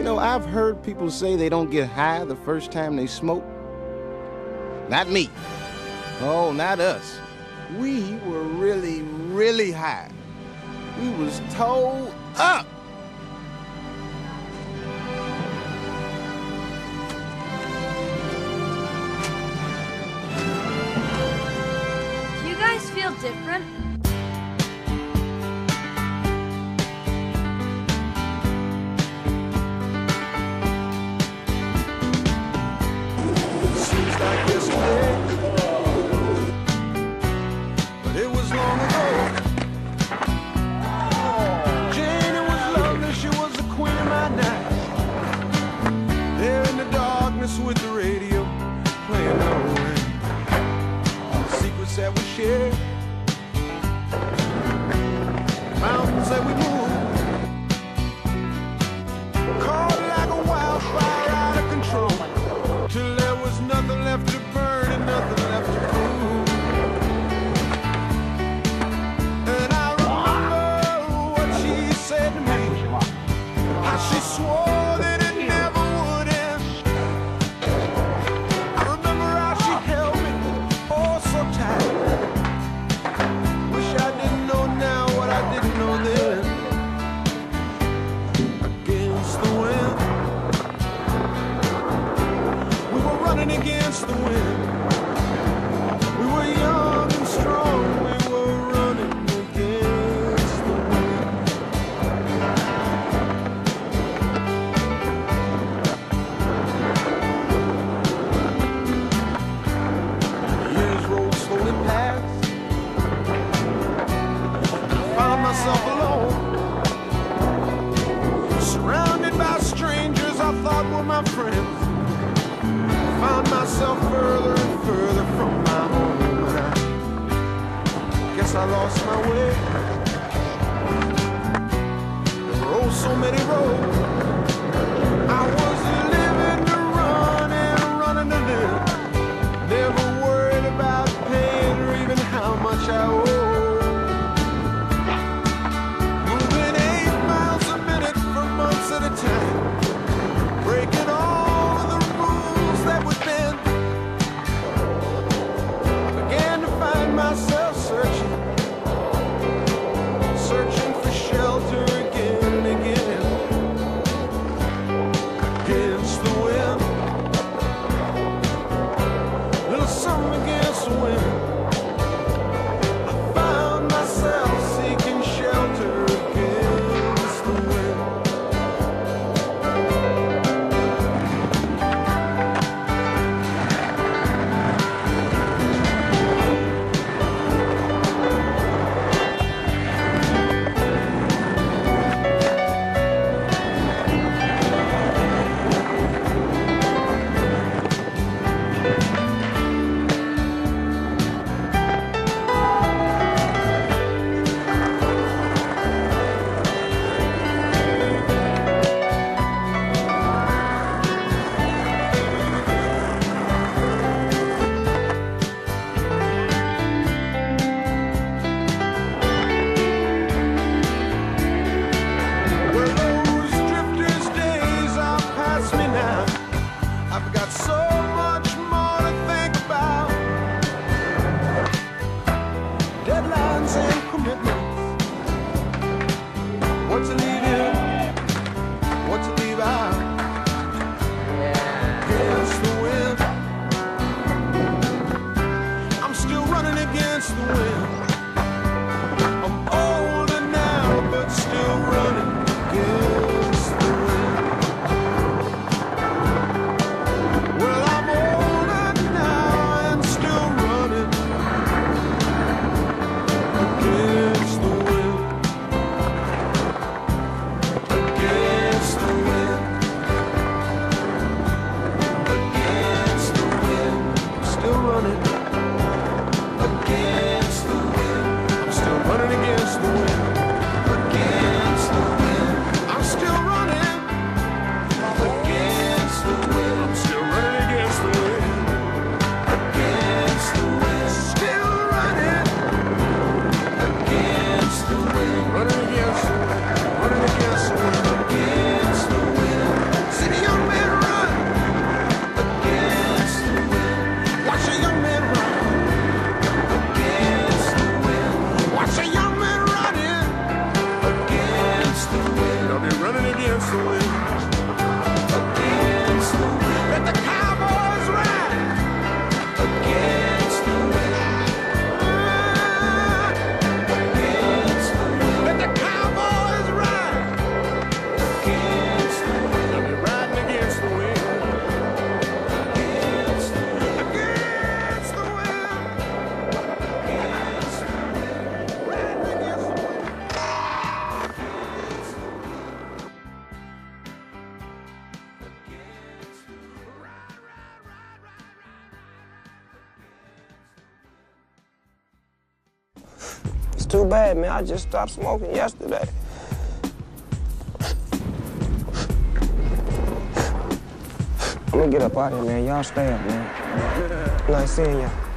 You know, I've heard people say they don't get high the first time they smoke. Not me. Oh, not us. We were really, really high. We was told up. Do you guys feel different? nights that we share, mountains that we moved, caught like a wildfire out of control, till there was nothing left to burn and nothing left to burn. guess I lost my way. The road oh, so many roads. so too bad, man. I just stopped smoking yesterday. I'm gonna get up out of here, man. Y'all stay up, man. Nice seeing y'all.